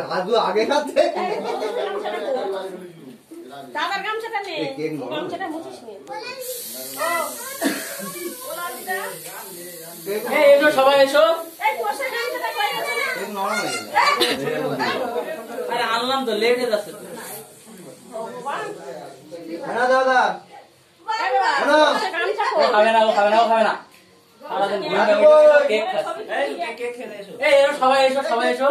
রাজু ওদের আগে খাচ্ছে দাদার গামছাটা নে এই কেক নরম। গামছাটা মুছিস নে এই এসো সবাই এসো এই গামছাটা কই গেছে হয়ে আরে আনলাম তো লেট হয়ে যাচ্ছে। হ্যাঁ দাদা খাবে না ও খাবে না খাবে না? কেক খাচ্ছে এই এসো সবাই এসো সবাই এসো